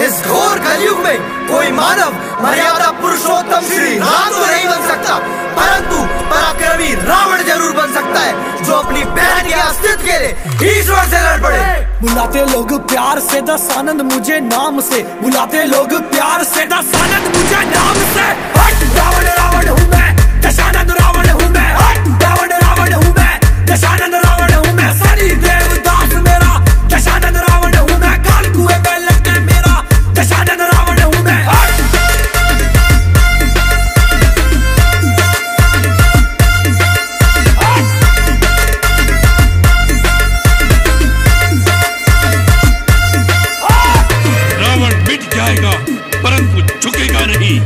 इस घोर कलयुग में कोई मानव मर्यादा पुरुषोत्तम श्री राम तो नहीं बन सकता। परंतु पराक्रमी रावण ज़रूर बन सकता है, जो अपनी बहन के अस्तित्व के लिए ईश्वर से लड़ पड़े। बुलाते लोग प्यार से, दस आनंद मुझे नाम से। बुलाते लोग प्यार से जाएगा परंतु झुकेगा नहीं।